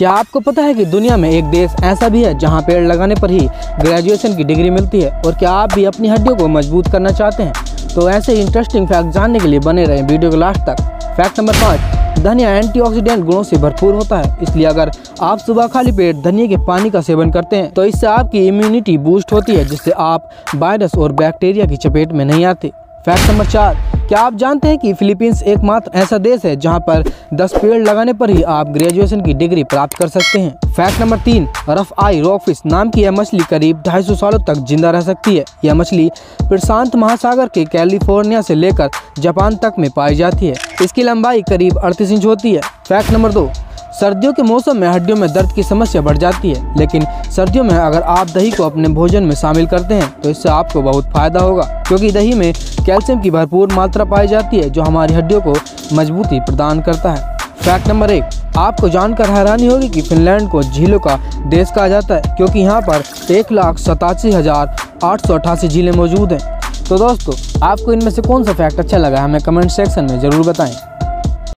क्या आपको पता है कि दुनिया में एक देश ऐसा भी है जहाँ पेड़ लगाने पर ही ग्रेजुएशन की डिग्री मिलती है? और क्या आप भी अपनी हड्डियों को मज़बूत करना चाहते हैं? तो ऐसे इंटरेस्टिंग फैक्ट जानने के लिए बने रहें वीडियो के लास्ट तक। फैक्ट नंबर पाँच धनिया एंटीऑक्सीडेंट गुणों से भरपूर होता है। इसलिए अगर आप सुबह खाली पेट धनिया के पानी का सेवन करते हैं तो इससे आपकी इम्यूनिटी बूस्ट होती है, जिससे आप वायरस और बैक्टीरिया की चपेट में नहीं आते। फैक्ट नंबर चार क्या आप जानते हैं कि फिलीपींस एकमात्र ऐसा देश है जहाँ पर 10 पेड़ लगाने पर ही आप ग्रेजुएशन की डिग्री प्राप्त कर सकते हैं? फैक्ट नंबर तीन, रफ आई रॉकफिश नाम की यह मछली करीब 250 सालों तक ज़िंदा रह सकती है। यह मछली प्रशांत महासागर के कैलिफ़ोर्निया से लेकर जापान तक में पाई जाती है। इसकी लंबाई करीब अड़तीस इंच होती है। फैक्ट नंबर दो, सर्दियों के मौसम में हड्डियों में दर्द की समस्या बढ़ जाती है, लेकिन सर्दियों में अगर आप दही को अपने भोजन में शामिल करते हैं तो इससे आपको बहुत फ़ायदा होगा, क्योंकि दही में कैल्शियम की भरपूर मात्रा पाई जाती है, जो हमारी हड्डियों को मजबूती प्रदान करता है। फैक्ट नंबर एक, आपको जानकर हैरानी होगी कि फिनलैंड को झीलों का देश कहा जाता है, क्योंकि यहाँ पर एक लाख सतासी हज़ार आठ सौ अठासी झीलें मौजूद हैं। तो दोस्तों, आपको इनमें से कौन सा फैक्ट अच्छा लगा, हमें कमेंट सेक्शन में ज़रूर बताएँ।